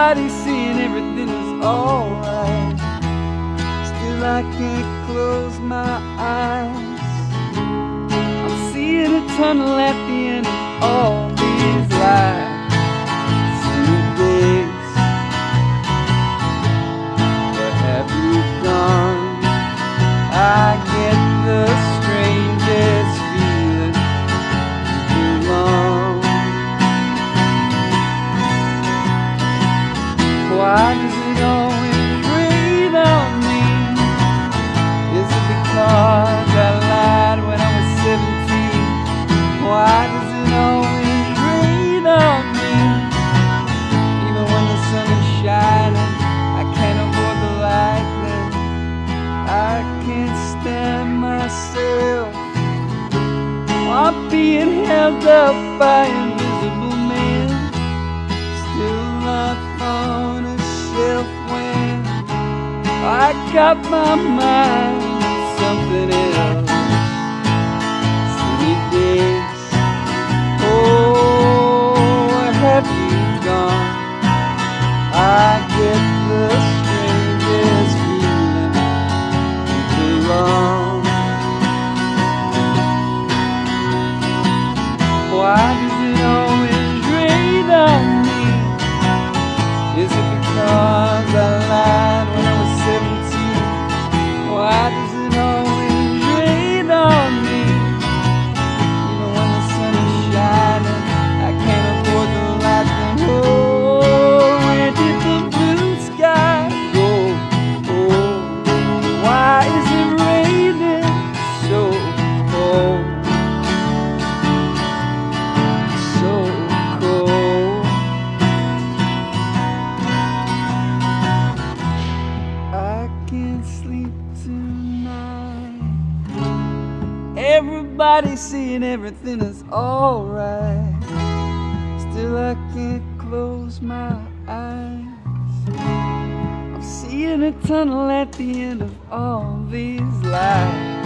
Everybody's saying everything is alright. Still, I can't close my eyes. I'm seeing a tunnel at the end of all these lies. Why does it always rain on me? Is it because I lied when I was 17? Why does it always rain on me? Even when the sun is shining, I can't avoid the lightning. I can't stand myself. I'm being held up by got my mind something else. Sunny days. Oh, where have you gone? I get the strangest feeling too long. Why Everybody's seeing everything is alright. Still, I can't close my eyes. I'm seeing a tunnel at the end of all these lies.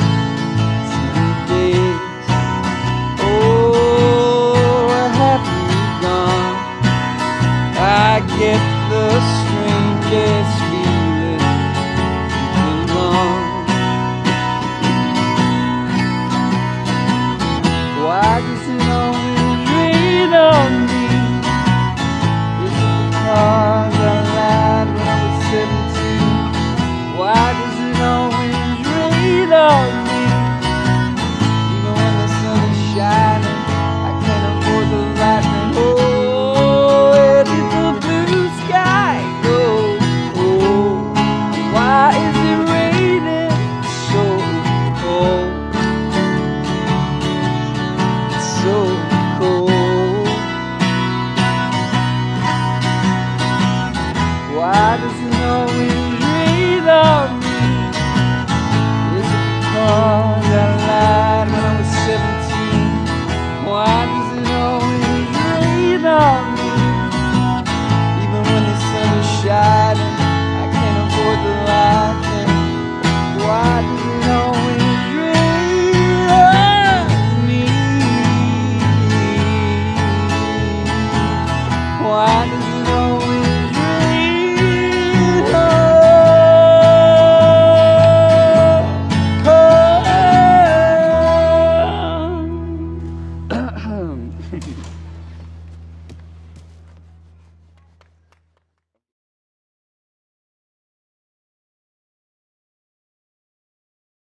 Does it always